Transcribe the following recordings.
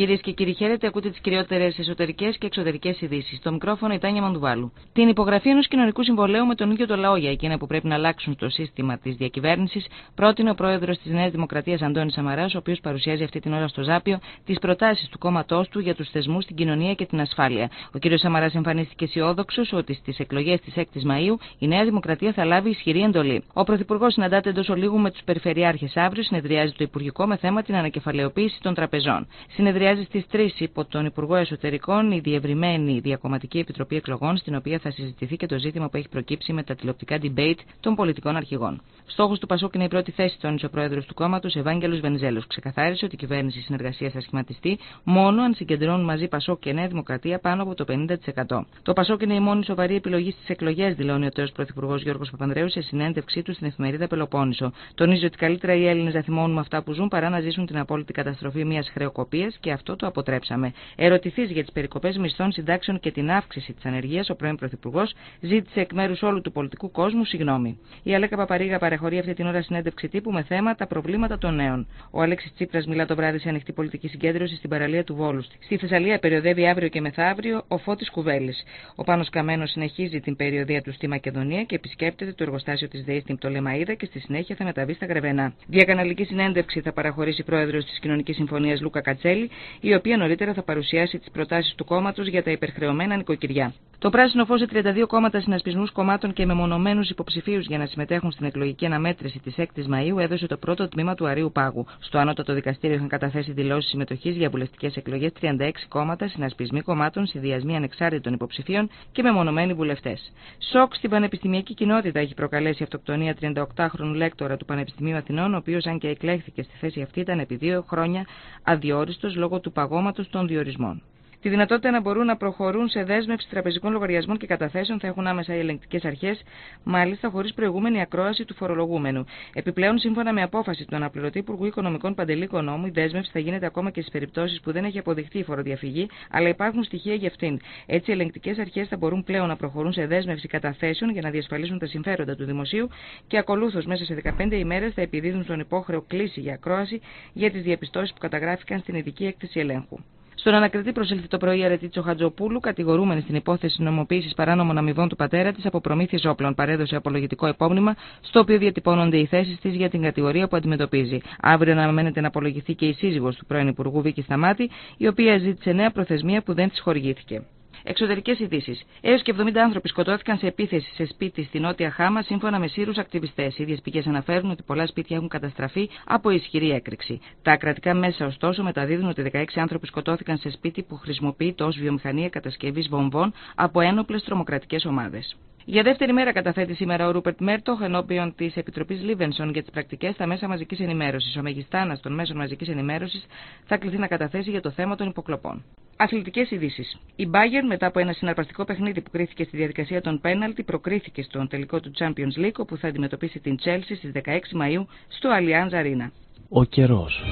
Κυρίες και κύριοι, χαίρετε. Ακούτε τις κυριότερες εσωτερικές και εξωτερικές ειδήσεις. Στο μικρόφωνο η Τάνια Μανδουβάλου. Την υπογραφή ενός κοινωνικού συμβολέου με τον ίδιο το λαό για εκείνα που πρέπει να αλλάξουν στο σύστημα της διακυβέρνησης πρότεινε ο πρόεδρος της Νέας Δημοκρατίας Αντώνης Σαμαράς, ο οποίος παρουσιάζει αυτή την ώρα στο Ζάπιο τις προτάσεις του κόμματός του για τους θεσμούς, την κοινωνία και την ασφάλεια. Ο κ. Σαμαράς εμφανίστηκε αισιόδοξος ότι στις εκλογές της 6η Μαου η Νέα Δημοκρατία θα λάβει ισχυρή εντολή. Ο Πρωθυπουργός συναντάται εντός ολίγου με τους Περιφερειάρχες αύριο, συνεδριάζει το Υπουργικό με θέμα την ανακεφαλαιοποίηση των τραπεζών συνεδριάζει στις 3 υπό τον Υπουργό Εσωτερικών η διευρυμένη Διακομματική Επιτροπή Εκλογών, στην οποία θα συζητηθεί και το ζήτημα που έχει προκύψει με τα τηλεοπτικά debate των πολιτικών αρχηγών. Στόχος του Πασόκ είναι η πρώτη θέση, τόνισε ο πρόεδρο του κόμματος, Ευάγγελος Βενιζέλος. Ξεκαθάρισε ότι η κυβέρνηση συνεργασίας θα σχηματιστεί μόνο αν συγκεντρώνουν μαζί Πασόκ και Νέα Δημοκρατία πάνω από το 50%. Το Πασόκ είναι η μόνη σοβαρή επιλογή στις εκλογές, δηλώνει ο τέος πρωθυπουργός Γιώργος Παπανδρέου σε συνέντευξή του στην εφημερίδα Πελοπόννησο. Τονίζει ότι καλύτερα οι Έλληνες να θυμώνουν με αυτά που ζουν παρά να ζήσουν την απόλυτη καταστροφή μιας χρεοκοπίας και αυτό το αποτρέψαμε. Ερωτηθείς για τις περικοπές μισθών συντάξεων και την αύξηση της ανεργίας, ο πρώην Πρωθυπουργός ζήτησε εκ μέρους όλου του πολιτικού κόσμου συγγνώμη. Η Αλέκα Παπαρίγα παρεχωρεί αυτή την ώρα συνέντευξη τύπου με θέμα τα προβλήματα των νέων. Ο Αλέξης Τσίπρας μιλά το βράδυ σε ανοιχτή πολιτική συγκέντρωση στην παραλία του Βόλου. Στη Θεσσαλία περιοδεύει αύριο και μεθαύριο ο Φώτης Κουβέλης. Ο Πάνος Καμένος συνεχίζει την περιοδία του στη Μακεδονία και επισκέπτεται το εργοστάσιο της ΔΕΗ στην Πτολεμαίδα και στη συνέχεια θα μεταβεί στα Γρεβενά. Διακαναλική συνέντευξη θα παραχωρήσει πρόεδρος της Κοινωνικής Συμφωνίας Λούκα Κατσέλη, η οποία νωρίτερα θα παρουσιάσει τις προτάσεις του κόμματος για τα υπερχρεωμένα νοικοκυριά. Το πράσινο φως σε 32 κόμματα συνασπισμούς κομμάτων και μεμονωμένους υποψηφίους για να συμμετέχουν στην εκλογική αναμέτρηση της 6η Μαου έδωσε το πρώτο τμήμα του Αρίου Πάγου. Στο ανώτατο δικαστήριο είχαν καταθέσει δηλώσεις συμμετοχής για βουλευτικές εκλογές 36 κόμματα, συνασπισμοί κομμάτων, συνδυασμοί ανεξάρτητων υποψηφίων και μεμονωμένοι βουλευτές. Σοκ στην πανεπιστημιακή κοινότητα έχει προκαλέσει η αυτοκτονία 38χρονου λέκτορα του Πανεπιστημίου Αθηνών, ο οποίος αν και εκλέχθηκε στη θέση αυτή ήταν επί δύο χρόνια αδιόριστος λόγω του παγώματος των διορισμών. Τη δυνατότητα να μπορούν να προχωρούν σε δέσμευση τραπεζικών λογαριασμών και καταθέσεων θα έχουν άμεσα οι ελεγκτικές αρχές, μάλιστα χωρίς προηγούμενη ακρόαση του φορολογούμενου. Επιπλέον, σύμφωνα με απόφαση του αναπληρωτή Υπουργού Οικονομικών Παντελή νόμου, η δέσμευση θα γίνεται ακόμα και στις περιπτώσεις που δεν έχει αποδειχθεί η φοροδιαφυγή, αλλά υπάρχουν στοιχεία για αυτήν. Έτσι, οι ελεγκτικές αρχές θα μπορούν πλέον να προχωρούν σε δέσμευση καταθέσεων για να διασφαλίσουν τα συμφέροντα του δημοσίου και ακολούθως μέσα σε 15 ημέρες θα επιδίδουν στον υπόχρεο κλίση για ακρόαση για τις διαπιστώσεις που καταγράφηκαν στην ειδική έκθεση ελέγχου. Στον ανακριτή προσήλθε το πρωί η Αρετίτσο Χατζοπούλου, κατηγορούμενη στην υπόθεση νομοποίησης παράνομων αμοιβών του πατέρα της από προμήθειες όπλων. Παρέδωσε απολογητικό επόμενημα, στο οποίο διατυπώνονται οι θέσεις της για την κατηγορία που αντιμετωπίζει. Αύριο αναμένεται να απολογηθεί και η σύζυγος του πρώην Υπουργού Βίκη Σταμάτη, η οποία ζήτησε νέα προθεσμία που δεν της χορηγήθηκε. Εξωτερικές ειδήσεις. Έως και 70 άνθρωποι σκοτώθηκαν σε επίθεση σε σπίτι στη Νότια Χάμα, σύμφωνα με Σύρους ακτιβιστές. Οι ίδιες πηγές αναφέρουν ότι πολλά σπίτια έχουν καταστραφεί από ισχυρή έκρηξη. Τα κρατικά μέσα, ωστόσο, μεταδίδουν ότι 16 άνθρωποι σκοτώθηκαν σε σπίτι που χρησιμοποιείται ως βιομηχανία κατασκευής βομβών από ένοπλες τρομοκρατικές ομάδες. Για δεύτερη μέρα καταθέτει σήμερα ο Ρούπερτ Μέρτοχ ενώπιον της Επιτροπής Λίβενσον για τις πρακτικές στα μέσα μαζικής ενημέρωσης. Ο μεγιστάνας των μέσων μαζικής ενημέρωσης θα κληθεί να καταθέσει για το θέμα των υποκλοπών. Αθλητικές ειδήσεις. Η Bayern μετά από ένα συναρπαστικό παιχνίδι που κρίθηκε στη διαδικασία των πέναλτι προκρίθηκε στον τελικό του Champions League όπου θα αντιμετωπίσει την Chelsea στις 16 Μαου στο Allianz Arena. Ο καιρός.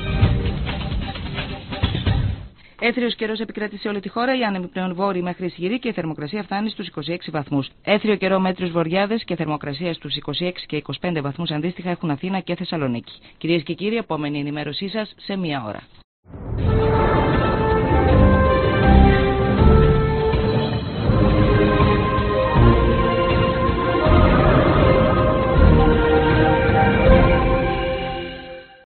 Έθριος καιρός επικρατεί σε όλη τη χώρα, η άνεμη πλέον βόρειη μέχρι ισχυρή και η θερμοκρασία φτάνει στους 26 βαθμούς. Έθριο καιρό μέτριου βορειάδες και θερμοκρασία στους 26 και 25 βαθμούς αντίστοιχα έχουν Αθήνα και Θεσσαλονίκη. Κυρίες και κύριοι, επόμενη ενημέρωσή σας σε μία ώρα.